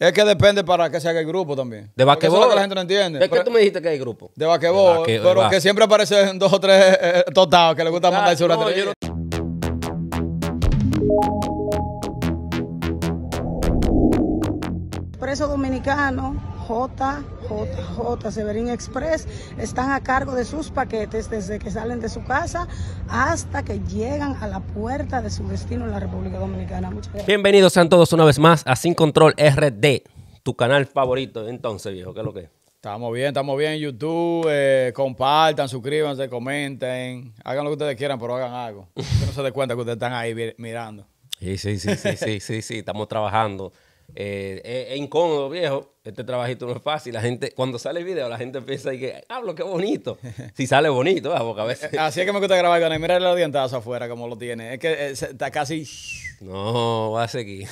Es que depende para que se haga el grupo también. De eso es que la gente no entiende. ¿De qué Pero- tú me dijiste que hay grupo? de basque- pero que siempre aparecen dos o tres eh, totados que les gusta mandar su no, Expreso Dominicano, JJJ Severín Express, están a cargo de sus paquetes desde que salen de su casa hasta que llegan a la puerta de su destino en la República Dominicana. Muchas gracias. Bienvenidos sean todos una vez más a Sin Control RD, tu canal favorito. Entonces, viejo, ¿qué es lo que es? Estamos bien, estamos bien en YouTube. eh, compartan, suscríbanse, comenten. Hagan lo que ustedes quieran, pero hagan algo. Que no se den cuenta que ustedes están ahí mirando. Sí, sí, sí, sí, sí, sí, sí, estamos trabajando. Eh, es, es incómodo, viejo. Este trabajito no es fácil. La gente, cuando sale el video, la gente piensa y que, hablo, qué bonito. Si sale bonito, ¿verdad? porque a veces... Así es que me gusta grabar con él. Mira el dientazo afuera como lo tiene. Es que eh, está casi... No, va a seguir.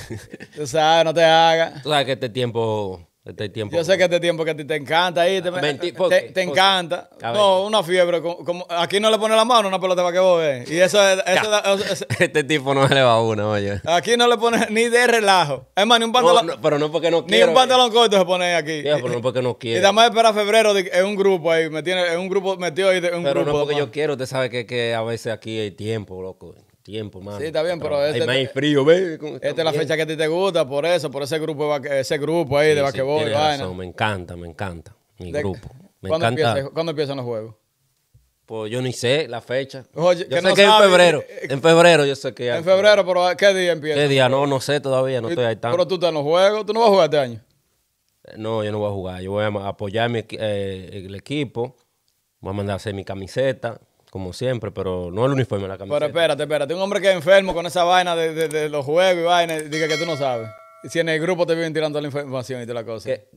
Tú sabes, no te hagas. Tú sabes que este tiempo, este tiempo... Yo sé que este tiempo que a ti te encanta ahí, te, Menti- te, encanta. No, una fiebre. Como, como- aquí no le pone la mano una pelota para que vos veas. Y eso es... eso Este tipo no se le va a una, oye. aquí no le pone ni de relajo. Es más, ni un pantalón... No, no, pero no porque no Ni un pantalón corto se pone aquí. pero no porque no Y quiero. nada más espera febrero en un grupo ahí. Me tiene en un grupo metido ahí de un Pero grupo. no porque yo quiero, usted sabe que, que a veces aquí hay tiempo, loco. Tiempo, mano. Sí, está bien, pero Hay este- más hay frío, ve. Esta es la fecha que a ti te gusta, por eso, por ese grupo, ese grupo ahí de basquetbol y Tienes vaina. razón, me encanta, me encanta. Mi De- grupo. Me ¿Cuándo, encanta. empieza- ¿Cuándo empiezan los juegos? Pues yo ni sé la fecha. Oye, yo que sé no que en sabe, febrero. eh, En febrero yo sé que. En febrero, pero ¿qué día empieza? ¿Qué día? No, no sé todavía, no estoy ahí tan. Pero tú estás en los juegos, tú no vas a jugar este año. No, yo no voy a jugar. Yo voy a apoyar mi eh, el equipo. Voy a mandar a hacer mi camiseta, como siempre, pero no el uniforme, la camiseta. Pero espérate, espérate. Un hombre que es enfermo con esa vaina de, de- de los juegos y vaina, diga que tú no sabes. Y si en el grupo te vienen tirando la información y toda la cosa. ¿Qué?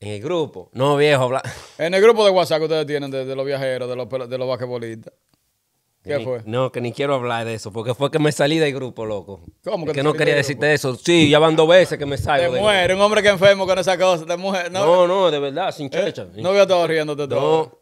En el grupo. No, viejo, habla. En el grupo de WhatsApp que ustedes tienen de, de los viajeros, de los, de los basquetbolistas. ¿Qué Ni- fue? No, que ni quiero hablar de eso, porque fue que me salí del grupo, loco. ¿Cómo que Es te que no quería decirte eso. Sí, ya van dos veces que me Te salgo. del muere, un hombre que es enfermo con esa cosa, te muere. No, No, no, de verdad, sin checha. no voy a estar riéndote todo. No.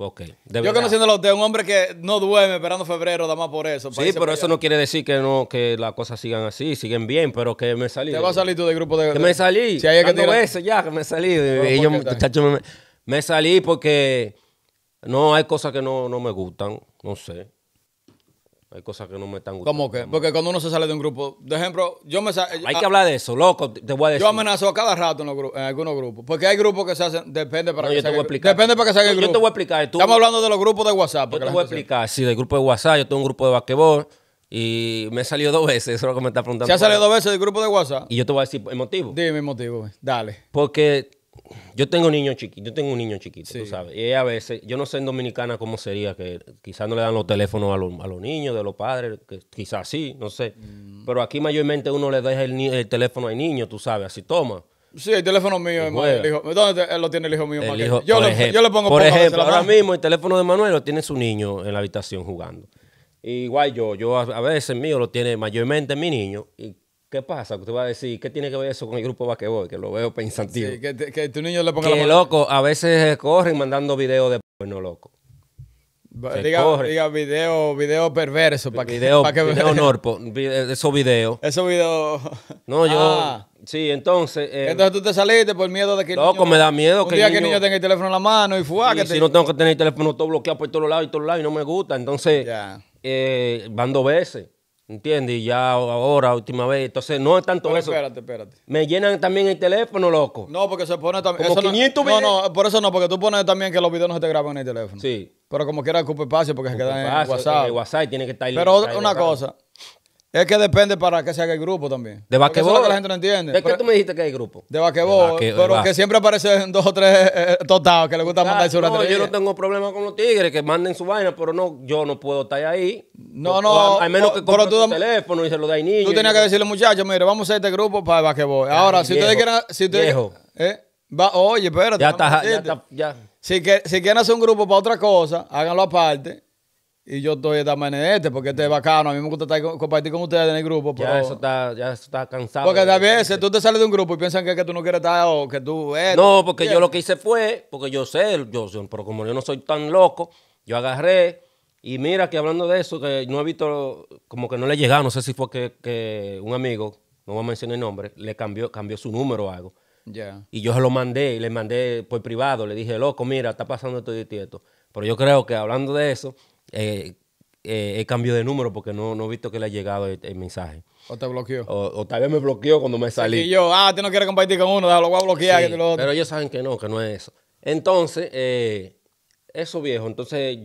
Ok, Yo conociéndolo a usted, un hombre que no duerme esperando febrero, nada más por eso. Sí, pero eso allá. no quiere decir que no que las cosas sigan así, siguen bien, pero que me salí. Te del va a salir tú del grupo de. Que me salí. Si hay que tirar- veces ya que me salí. ¿por Y yo, muchacho, me, me salí porque no hay cosas que no, no me gustan, no sé. Hay cosas que no me están gustando. ¿Cómo que? Porque cuando uno se sale de un grupo, de ejemplo, yo me sa- Hay ah, que hablar de eso, loco, te voy a decir. Yo amenazo a cada rato en, los en algunos grupos. Porque hay grupos que se hacen, depende para No, que yo se te voy a el- explicar. Depende para que se haga el Yo grupo. te voy a explicar, tú- Estamos hablando de los grupos de WhatsApp. Yo te voy a explicar, sí, del grupo de WhatsApp, yo tengo un grupo de basquetbol y me he salido dos veces, eso es lo que me está preguntando. Se ha salido dos veces del grupo de WhatsApp. Y yo te voy a decir el motivo. Dime mi motivo. Dale. Porque yo tengo un niño chiquito, yo tengo un niño chiquito, tú sabes. Y a veces, yo no sé en Dominicana cómo sería, que quizás no le dan los teléfonos a los, a los niños, de los padres, que quizás sí, no sé. Mm. Pero aquí mayormente uno le deja el, ni- el teléfono al niño, tú sabes, así toma. Sí, el teléfono mío, el hijo. ¿Dónde te- él lo tiene el hijo mío? El hijo- yo, por le, ejemplo, yo le pongo por ejemplo, ahora mismo el teléfono de Manuel lo tiene su niño en la habitación jugando. Igual yo, yo a, a veces mío lo tiene mayormente mi niño. ¿Y qué pasa? Usted va a decir, ¿qué tiene que ver eso con el grupo de basquetbol? Que lo veo pensativo. Sí, que, te- que tu niño le ponga la que mano. loco, a veces corren mandando videos de no loco. se Diga, corre. diga video, video perverso. Para que, Video, para que video norpo, esos videos. Esos videos. No, yo. Ah. Sí, entonces. eh, Entonces tú te saliste por miedo de que el Loco, niño- me da miedo un que día el que el niño- tenga el teléfono en la mano y fue y si no tengo que tener el teléfono todo bloqueado por todos lados y todos lados y no me gusta. Entonces, eh, van dos veces. ¿Entiendes? Y ya ahora, última vez. Entonces, no es tanto Pero eso. espérate, espérate. Me llenan también el teléfono, loco. No, porque se pone también. Como eso no- 500 no, videos. no, por eso no, porque tú pones también que los videos no se te graban en el teléfono. Sí. Pero como quiera ocupa espacio porque se quedan en WhatsApp. en WhatsApp tiene que estar Pero otra- una cosa. Es que depende para que se haga el grupo también. De Porque eso es basquetbol. lo que la gente no entiende. ¿De qué tú me dijiste que hay grupo? de basquetbol, basque- pero que siempre aparecen dos o tres eh, totados que les gusta mandar su no, yo no tengo problema con los tigres que manden su vaina, pero no, yo no puedo estar ahí. No, O- no, o Al menos que pero compre tú tu dam- teléfono y se lo da al niño. Tú tenías que decirle, muchachos, mire, vamos a hacer este grupo para el basquetbol. Ahora, si ustedes quieren... Si ustedes, viejo. ¿eh? Va, oye, espérate. Ya está, ya está, ya. Si, que, si quieren hacer un grupo para otra cosa, háganlo aparte. Y yo estoy también en este, porque este es bacano. A mí me gusta estar compartir con ustedes en el grupo. Pero, Ya eso está, ya eso está cansado. porque a veces tú te sales de un grupo y piensan que, que tú no quieres estar o que tú... eh, No, porque yo lo que hice fue, porque yo sé, yo, pero como yo no soy tan loco, yo agarré y mira que hablando de eso, que no he visto, como que no le he llegado, no sé si fue que, que un amigo no voy a mencionar el nombre, le cambió, cambió su número o algo. Ya. Y yo se lo mandé, y le mandé por privado, le dije, loco, mira, está pasando esto y esto. Pero yo creo que hablando de eso, eh, eh, he cambiado de número porque no, no he visto que le ha llegado el, el mensaje. O te bloqueó. O, o tal vez me bloqueó cuando me salí. Y yo, ah, tú no quieres compartir con uno, déjalo, voy a bloquear. Sí, que te lo otro. pero ellos saben que no, que no es eso. Entonces, eh, eso viejo, entonces,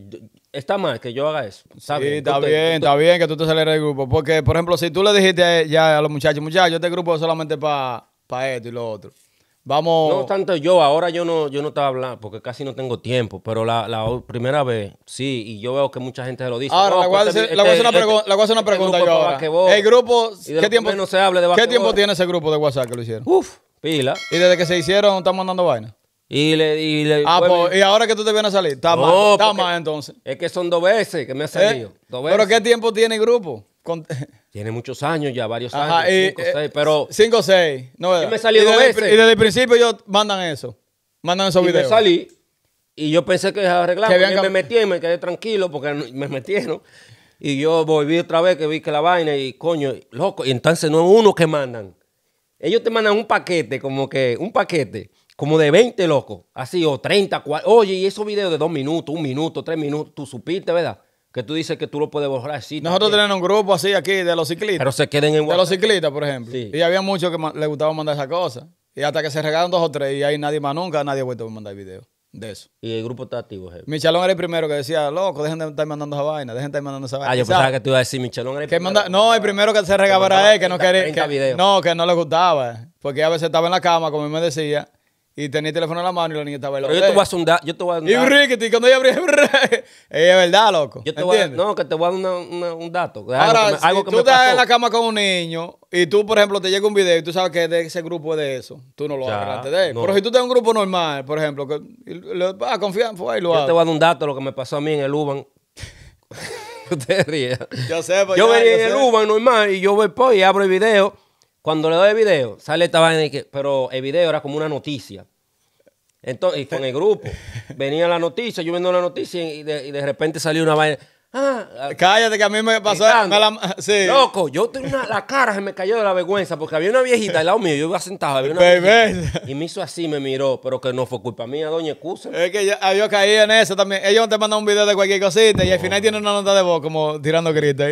está mal que yo haga eso. Está Sí, bien, está te- bien, tú está bien que tú te salieras del grupo. Porque, por ejemplo, si tú le dijiste ya a los muchachos, muchachos, este grupo es solamente para esto y lo otro. Vamos. No tanto yo, ahora yo no, yo no estaba hablando, porque casi no tengo tiempo, pero la, la primera vez, sí, y yo veo que mucha gente se lo dice. Ahora, "No, le voy a hacer este- voy a hacer una este- pregun- una este pregunta yo ahora. basquetbol". El grupo, ¿qué tiempo, que menos se hable de ¿qué basquetbol. tiempo tiene ese grupo de WhatsApp que lo hicieron? Uf, pila. Y desde que se hicieron, están mandando vaina. Y le, y le Ah, pues, y ahora que tú te vienes a salir, está No, mal, está mal entonces. Es que son dos veces que me ha ¿Eh? salido. Pero. ¿qué tiempo tiene el grupo? Con- Tiene muchos años ya, varios Ajá, años, y, cinco, eh, seis, pero Cinco o seis. No, y dos desde el veces. pri- Y desde el principio ellos mandan eso. Mandan esos y me videos. salí y yo pensé que arreglar, Que me metí y me quedé tranquilo porque me metieron. Y yo volví otra vez que vi que la vaina y coño, loco, y entonces no es uno que mandan. Ellos te mandan un paquete, como que, un paquete, como de 20 locos, así, o 30, 40. Oye, y esos videos de dos minutos, un minuto, tres minutos, tú supiste, ¿verdad? Que tú dices que tú lo puedes borrar, sí. Nosotros tenemos un grupo así aquí de los ciclistas. Pero se queden en de los WhatsApp. ciclistas, por ejemplo. Sí. Y había muchos que les gustaba mandar esas cosas. Y hasta que se regalan dos o tres y ahí nadie más nunca, nadie ha vuelto a mandar videos de eso. Y el grupo está activo, jefe. Michalón era el primero que decía, loco, dejen de estar mandando esa vaina, dejen de estar mandando esa vaina. Ah, yo ¿Sabes? pensaba que tú ibas a decir Michelón. era el Que primero. manda- no, el primero que se regaba era él, que no 30 quería. que- no, que no le gustaba. Porque a veces estaba en la cama, como él me decía, y tenía el teléfono en la mano y la niña estaba Pero yo te voy a dato. Yo te voy a dar un Y. Rickety, cuando ella abría, es verdad, loco. Yo te voy a, no, que te voy a dar una- una- un dato. Ahora, algo que me, algo si que tú me estás pasó. en la cama con un niño y tú, por ejemplo, te llega un video y tú sabes que de ese grupo es de eso, tú no lo Ya, hagas delante de él. no. Pero si tú estás en un grupo normal, por ejemplo, que y le vas a confiar, fue y lo Yo te hago. voy a dar un dato lo que me pasó a mí en el Uban. Usted ríe. Yo sé, pues Yo ya, venía en el sé. Uban normal y yo voy pues, y abro el video. Cuando le doy el video, sale esta vaina y que, pero el video era como una noticia. Entonces, y con el grupo. Venía la noticia, yo viendo la noticia y de, y de repente salió una vaina. Ah, Cállate que a mí me pasó. gritando. me la- sí. Loco, yo tenía una, la cara se me cayó de la vergüenza porque había una viejita al lado mío, yo iba sentado, había una Bebé. viejita, y me hizo así, me miró, pero que no fue culpa mía, doña excusa. Es que yo, ah, yo caí en eso también. Ellos te mandan un video de cualquier cosita y al final tienen una nota de voz como tirando gritos.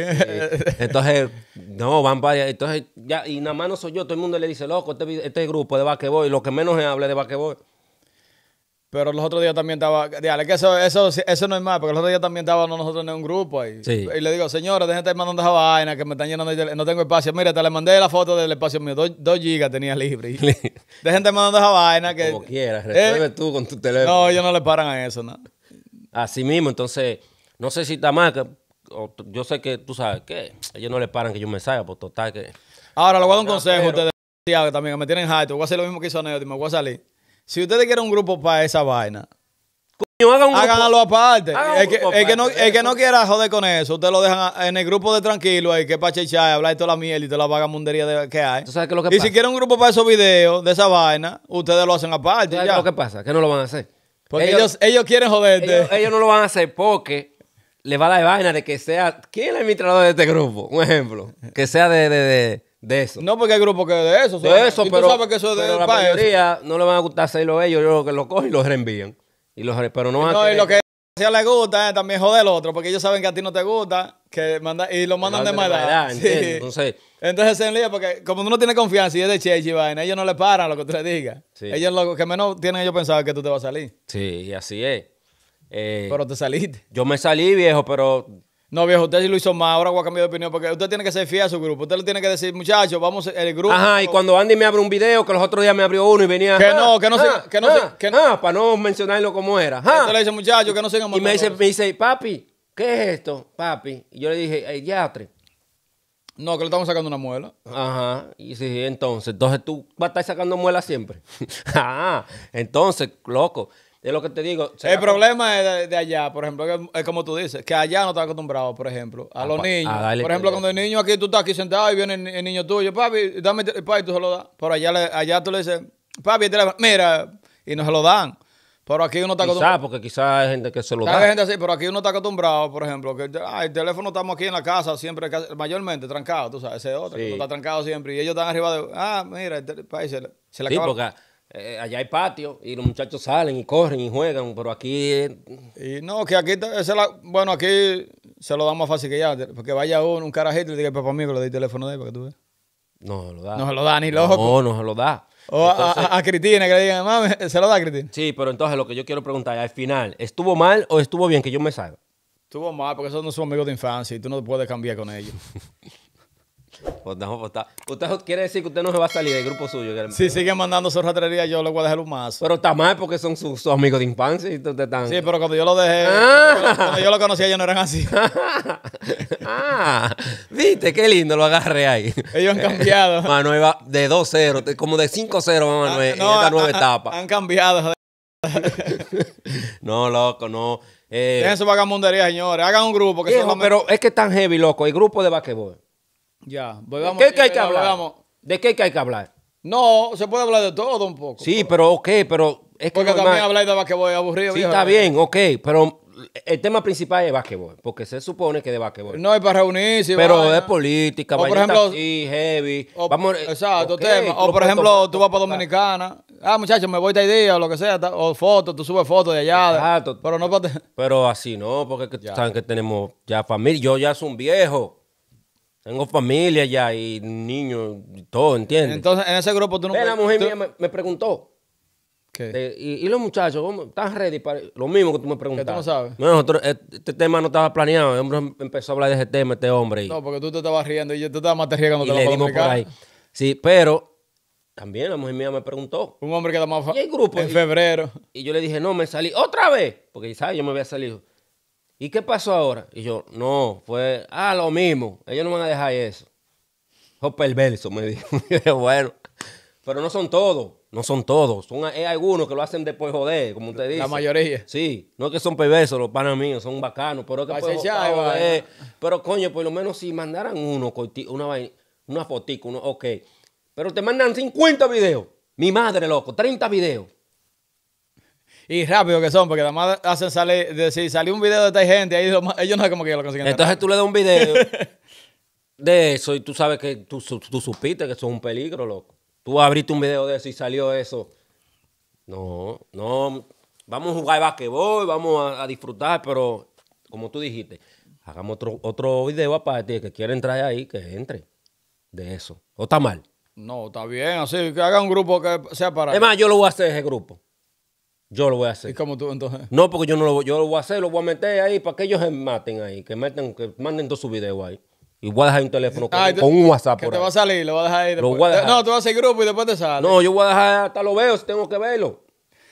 Entonces, no, van varias. Entonces, ya, y nada más no soy yo, todo el mundo le dice, loco, este, este grupo de basquetbol, y lo que menos se habla es de basquetbol. Pero los otros días también estaba. Dígale que eso, eso, eso no es más, porque los otros días también estábamos nosotros en un grupo ahí. Sí. Y le digo, señora, dejen de estar mandando esa vaina que me están llenando. No tengo espacio. Mira, te le mandé la foto del espacio mío. Dos, dos gigas tenía libre. Dejen de estar mandando esa vaina que. Como quieras, Eh, resuelve tú con tu teléfono. no, ellos no le paran a eso, ¿no? Así mismo, entonces, no sé si está mal, o yo sé que tú sabes que ellos no le paran que yo me salga, pues total que. Ahora, le voy a dar un consejo a ustedes también, que me tienen harto. Voy a hacer lo mismo que hizo Neo, me voy a salir. Si ustedes quieren un grupo para esa vaina, Coño, hagan un grupo- háganlo aparte. Hagan El que, grupo el que no, el que quiera joder con eso, ustedes lo dejan en el grupo de tranquilo ahí, que es para chechar, hablar de toda la mierda y toda la vagamundería de- que hay. ¿Tú sabes qué es lo que y pasa? si quieren un grupo para esos videos de esa vaina, ustedes lo hacen aparte. ¿Tú sabes ya. lo que pasa? Que no lo van a hacer. Porque ellos, ellos quieren joderte. ellos, ellos no lo van a hacer porque le va a dar vaina de que sea. ¿Quién es el administrador de este grupo? Un ejemplo. Que sea de, de, de, de eso. No porque hay grupos que de eso. de eso, y pero, tú sabes que eso es pero de la eso. mayoría no le van a gustar hacerlo ellos, ellos lo que lo cogen y los reenvían. Y los, pero no No, y lo que a ella le gusta es también joder al otro, porque ellos saben que a ti no te gusta, que manda, y lo mandan de maldad. maldad, Sí. Entonces- Entonces se enlía porque como tú no tienes confianza y es de cheche y vaina, ellos no le paran lo que tú le digas. Sí. Ellos lo que menos tienen ellos pensado es que tú te vas a salir. Sí, y así es. Eh, Pero te saliste. yo me salí viejo, pero No, viejo, usted sí lo hizo más, ahora voy a cambiar de opinión, porque usted tiene que ser fiel a su grupo. Usted le tiene que decir, muchachos, vamos, el grupo. Ajá, y cuando Andy me abre un video, que los otros días me abrió uno y venía. Que ah, no, que no ah, siga- que no ah, que no- ah, para no mencionarlo como era. ah. Usted le dice, muchachos, que no sigan Y me dice, me dice, papi, ¿qué es esto, papi? Y yo le dije, el yatre. No, que le estamos sacando una muela. Ajá, y sí, entonces, entonces tú vas a estar sacando muelas siempre. ah, entonces, loco, es lo que te digo. El problema es de, de allá, por ejemplo, que es como tú dices, que allá no están acostumbrados, por ejemplo, a, A los niños. a por ejemplo, cuando el niño aquí, tú estás aquí sentado y viene el, el niño tuyo, papi, dame el papi, tú se lo das. Pero allá, le- allá tú le dices, papi, mira, y no se lo dan. Pero aquí uno está Quizás, acostumbrado. porque quizás hay gente que se lo Hay da. gente así, pero aquí uno está acostumbrado, por ejemplo, que ah, el teléfono estamos aquí en la casa, siempre, mayormente trancado, tú sabes, ese es otro, que uno está trancado siempre. Y ellos están arriba de, ah, mira, el tele- pa, y se, le- se le Sí, acaba. porque eh, allá hay patio y los muchachos salen y corren y juegan, pero aquí eh, Y no, que aquí, esa es la- bueno, aquí se lo da más fácil que ya, porque vaya uno, un carajito y le diga, papá mío, que le dé el teléfono de él para que tú veas. no se lo da. No se lo da ni loco. No, no se lo da. O a- Entonces- a, a Cristina, que le digan, mami, se lo da a Cristina. Sí, pero entonces lo que yo quiero preguntar al final, ¿estuvo mal o estuvo bien que yo me salga? Estuvo mal, porque esos no son amigos de infancia y tú no puedes cambiar con ellos. Pues pues Usted quiere decir que usted no se va a salir del grupo suyo. que- Si siguen mandando su ratrería, yo le voy a dejar un mazo. Pero está mal porque son sus, sus amigos de infancia y están... Sí, pero cuando yo lo dejé, Ah. cuando yo lo conocía, ellos no eran así. ah, viste, qué lindo lo agarré ahí. Ellos han cambiado. Manuel va de 2-0, de- como de 5-0 va Manuel No, en esta nueva han- etapa. Han cambiado. No, loco, no. Eh, Dejen su vagamundería, señores. Hagan un grupo que solamente- pero es que es tan heavy, loco, el grupo de basquetbol. Ya, volvamos. ¿Qué, que hay que hablar? volvamos. ¿De qué hay que hablar? No, se puede hablar de todo un poco. Sí, pero ok, pero es que Porque también hablar de basquetbol es aburrido. Sí, viejo. está bien, ok, pero el tema principal es basquetbol, porque se supone que es de basquetbol. No hay para reunirse. pero es política, O, por ejemplo, así, heavy. O- Vamos, eh, exacto, ok, tema. O por ejemplo, tú vas para Dominicana. Ah, muchachos, me voy tal día o lo que sea. O fotos, tú subes fotos de allá. de- Exacto. Pero no para. Pero así no, porque es que saben que tenemos ya familia. Yo ya soy un viejo. Tengo familia ya y niños y todo, ¿entiendes? Entonces, en ese grupo tú no Ve, la puedes- mujer tú- mía me, me preguntó. ¿Qué? de- y, y los muchachos, ¿cómo están ready para lo mismo que tú me preguntaste? no sabes? nosotros, este tema no estaba planeado. El hombre empezó a hablar de ese tema, este hombre. Y, No, porque tú te estabas riendo y yo- tú estabas más te ríes cuando y te le dimos por ahí. Sí, pero también la mujer mía me preguntó. Un hombre que está más ¿Y el grupo? en febrero. Y yo le dije, no, me salí otra vez. Porque, ¿sabes? Yo me había salido. ¿Y qué pasó ahora? Y yo, no, fue, ah, lo mismo. Ellos no van a dejar eso. Fue perverso, me dijo. Bueno, pero no son todos. No son todos. Son, hay algunos que lo hacen después joder, como usted dice. La mayoría. Sí, no es que son perversos los panas míos, son bacanos, pero es que pues, joder. Pero coño, por lo menos si mandaran uno, una vaina, una fotico, uno, ok. Pero te mandan 50 videos. Mi madre, loco, 30 videos. Y rápido que son, porque además hacen salir, decir, salió un video de esta gente, ahí lo- ellos no es como que lo consiguen. Entonces tú le das un video de eso y tú sabes que tú, tú supiste que eso es un peligro, loco. Tú abriste un video de eso y salió eso. No, no. Vamos a jugar basquetbol, vamos a, a disfrutar, pero como tú dijiste, hagamos otro, otro video aparte que quiera entrar ahí, que entre de eso. ¿O está mal? No, está bien, así, que haga un grupo que sea para... Es más, yo lo voy a hacer ese grupo. Yo lo voy a Y hacer. como tú, entonces... No, porque yo no lo, yo lo voy a hacer, lo voy a meter ahí para que ellos se maten ahí, que metan, que manden todos sus videos ahí. Y voy a dejar un teléfono con, Ay, tú- con un WhatsApp Que por te ahí. va a salir, lo va a dejar ahí Lo después. voy a dejar. No, tú vas a hacer grupo y después te sale. No, yo voy a dejar hasta lo veo si tengo que verlo.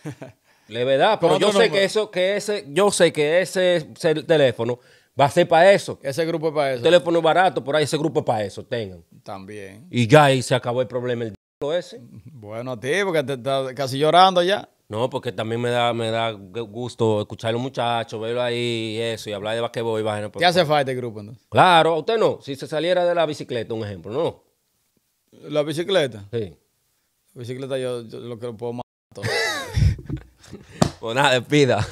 De verdad, pero yo sé que eso, que ese, yo sé que ese, cel- teléfono va a ser para eso. Ese grupo es para El eso. teléfono es barato, por ahí ese grupo es para eso, tengan. También. Y ya ahí se acabó el problema el ese. Bueno, a ti, porque te estás casi llorando ya. No, porque también me da, me da gusto escuchar a los muchachos, verlo ahí y eso, y hablar de basquetbol y vaina. ¿Qué hace falta el grupo entonces? Claro, a usted no. Si se saliera de la bicicleta, un ejemplo, ¿no? La bicicleta. Sí. La bicicleta yo, yo lo que puedo más. Pues nada, despida.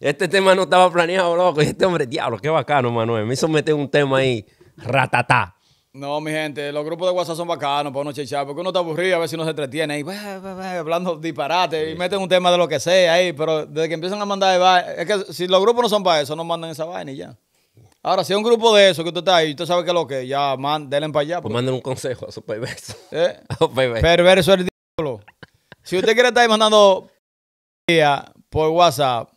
Este tema no estaba planeado, loco. Y este hombre, diablo, qué bacano, Manuel. Me hizo meter un tema ahí, ratatá. No, mi gente, los grupos de WhatsApp son bacanos para uno chichar, porque uno está aburrido, a ver si uno se entretiene ahí, bah, bah, bah, hablando disparate, y meten un tema de lo que sea ahí, pero desde que empiezan a mandar, de vaina- es que si los grupos no son para eso, no mandan esa vaina y ya. Ahora, si es un grupo de eso que usted está ahí, usted sabe que es lo que, ya, man, denle para allá. Pues manden un consejo a su perverso. ¿eh? A su perverso. Perverso el diablo. Si usted quiere estar ahí mandando por WhatsApp,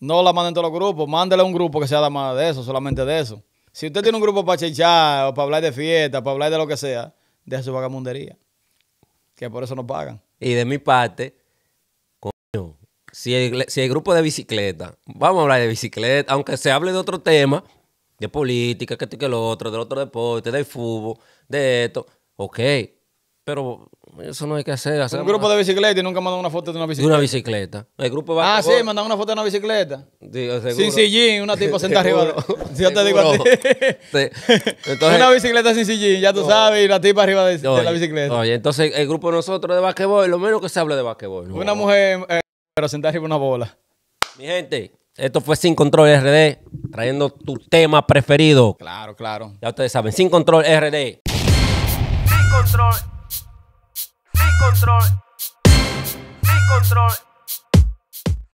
no la manden en todos los grupos, mándele a un grupo que sea más de eso, solamente de eso. Si usted tiene un grupo para chichar o para hablar de fiesta, para hablar de lo que sea, deje su vagamundería. Que por eso no pagan. Y de mi parte, coño, si el, si el grupo de bicicleta, vamos a hablar de bicicleta, aunque se hable de otro tema, de política, que esto que lo otro, del otro deporte, del fútbol, de esto, ok. Pero eso no hay que hacer. hacer Un grupo de bicicleta y nunca mandan una foto de una de bicicleta. una bicicleta. El grupo de Ah, sí, mandan una foto de una bicicleta. Sin sillín, una tipa sentada arriba. de- Si yo te digo a ti. seguro. Sí. Entonces, una bicicleta sin sillín, ya tú sabes, y la tipa arriba de, de la bicicleta. Oye, entonces el grupo de nosotros de basquetbol, lo menos que se hable de basquetbol. ¿no? Una mujer eh, Pero sentar arriba una bola. Mi gente, esto fue Sin Control RD, trayendo tu tema preferido. Claro, claro. Ya ustedes saben, Sin Control RD. Sin control. Control. Sin control.